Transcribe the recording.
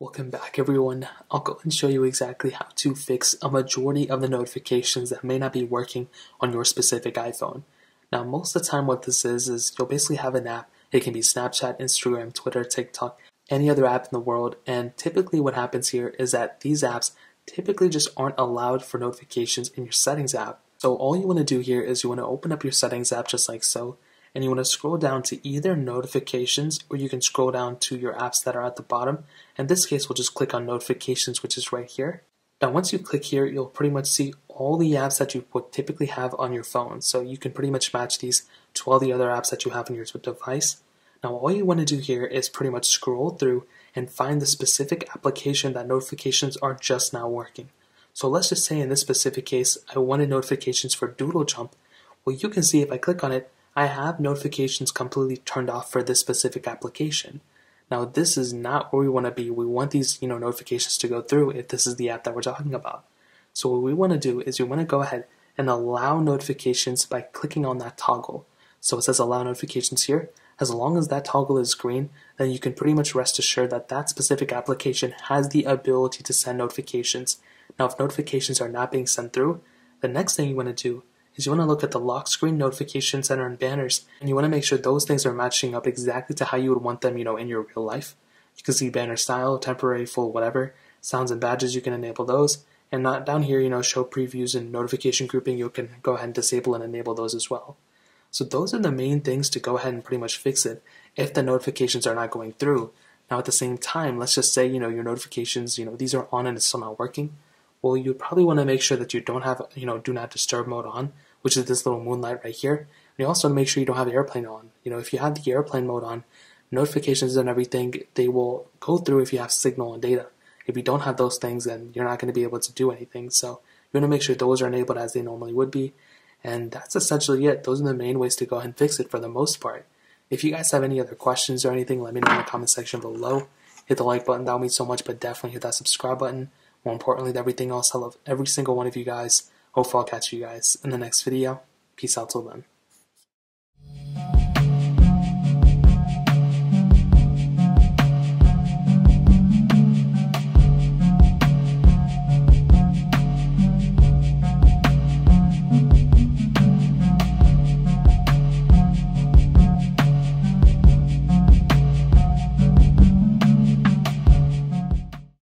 Welcome back everyone. I'll go and show you exactly how to fix a majority of the notifications that may not be working on your specific iPhone. Now most of the time what this is is you'll basically have an app. It can be Snapchat, Instagram, Twitter, TikTok, any other app in the world and typically what happens here is that these apps typically just aren't allowed for notifications in your settings app. So all you want to do here is you want to open up your settings app just like so and you want to scroll down to either notifications or you can scroll down to your apps that are at the bottom. In this case, we'll just click on notifications, which is right here. Now, once you click here, you'll pretty much see all the apps that you would typically have on your phone. So you can pretty much match these to all the other apps that you have on your device. Now, all you want to do here is pretty much scroll through and find the specific application that notifications are just now working. So let's just say in this specific case, I wanted notifications for Doodle Jump. Well, you can see if I click on it, I have notifications completely turned off for this specific application. Now this is not where we want to be. We want these you know notifications to go through if this is the app that we're talking about. So what we want to do is we want to go ahead and allow notifications by clicking on that toggle. So it says allow notifications here. As long as that toggle is green, then you can pretty much rest assured that that specific application has the ability to send notifications. Now if notifications are not being sent through, the next thing you want to do is you want to look at the lock screen, notification center, and banners, and you want to make sure those things are matching up exactly to how you would want them, you know, in your real life. You can see banner style, temporary, full, whatever. Sounds and badges, you can enable those. And not down here, you know, show previews and notification grouping, you can go ahead and disable and enable those as well. So those are the main things to go ahead and pretty much fix it if the notifications are not going through. Now at the same time, let's just say, you know, your notifications, you know, these are on and it's still not working well, you probably want to make sure that you don't have, you know, do not disturb mode on, which is this little moonlight right here. And you also make sure you don't have the airplane on. You know, if you have the airplane mode on, notifications and everything, they will go through if you have signal and data. If you don't have those things, then you're not going to be able to do anything. So you want to make sure those are enabled as they normally would be. And that's essentially it. Those are the main ways to go ahead and fix it for the most part. If you guys have any other questions or anything, let me know in the comment section below. Hit the like button, that would mean so much, but definitely hit that subscribe button. More importantly than everything else, I love every single one of you guys. Hopefully I'll catch you guys in the next video. Peace out till then.